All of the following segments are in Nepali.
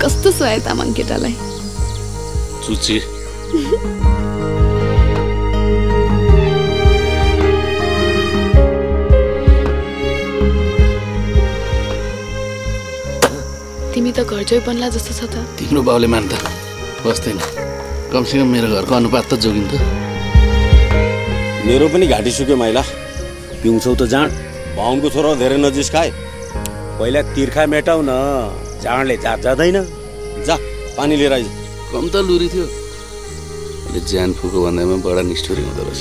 कस्तो सुहाए तामाङ केटालाई? चुची तिमी त घर जै बन्ला जस्तो छ त। तिम्रो बाउले मान्दा। बस्दैन। कमसेकम मेरो घरको अनुपात त जोगिन्थ्यो। मेरो पनि घाँटी सुक्यो माइला पिउँछौ त जाँड। बाहुनको छोरा धेरै नजिस्काए पहिला तिर्खा मेटाउ न जाँडले जात जाँदैन। जा पानी लिएर आइज। कम त लुरी थियो। अहिले ज्यान फुको भन्दैमा बडा निष्ठुरी हुँदो रहेछ।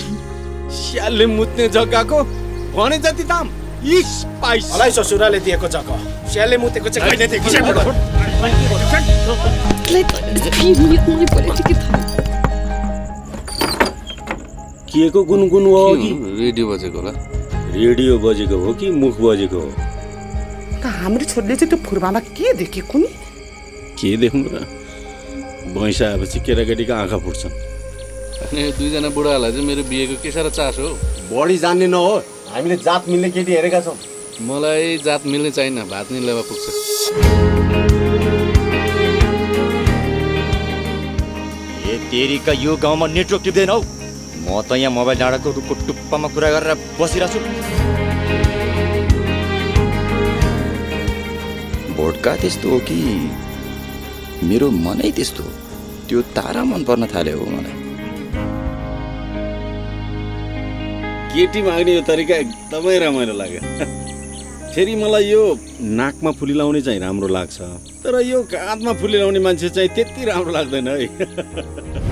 स्यालले मुत्ने जग्गाको भने जति दाम। इस पाइस मलाई ससुराले दिएको जग्गा स्यालले मुतेको चाहिँ कहिले दिएको के को गुनगुन हो कि रेडियो बजेको होला। रेडियो बजेको हो कि मुख बजेको हो? त हाम्रो छोरीले चाहिँ त्यो फुर्बामा के देखेको नि के देख्नु र? भैँस आएपछि केटाकेटीको आँखा फुट्छन्। अनि दुईजना बुढाहरूलाई चाहिँ मेरो बिहेको के साह्रो चासो हो। बढी जान्ने न हो हामीले जात मिल्ने केटी हेरेका छौँ। मलाई जात मिल्ने चाहिन भात मिल्नेमा पुग्छ। ए तेरिका यो गाउँमा नेटवर्क टिप्दैन। हौ म त यहाँ मोबाइल डाँडाको रुखको टुप्पामा कुरा गरेर बसिरहेको छु। भोटका त्यस्तो हो कि मेरो मनै त्यस्तो हो। त्यो तारा मन पर्न थाल्यो हो मलाई। केटी माग्ने यो तरिका एकदमै रमाइलो लाग्यो। फेरि मलाई यो नाकमा फुली लाउने चाहिँ राम्रो लाग्छ तर यो काँधमा फुली लाउने मान्छे चाहिँ त्यति राम्रो लाग्दैन है।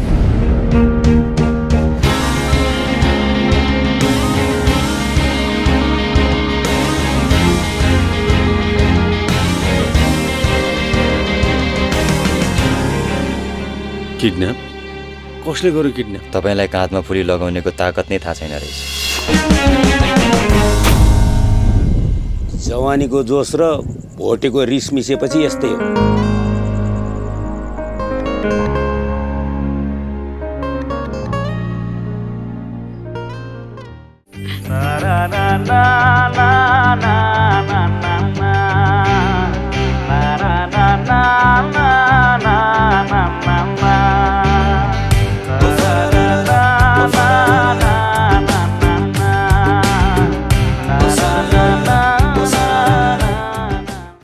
किडन्याप कसले गर्यो किडन्याप तपाईँलाई काँधमा फुली लगाउनेको ताकत नै थाहा छैन रहेछ। जवानीको जोस र भोटेको रिस मिसेपछि यस्तै हो। Na na na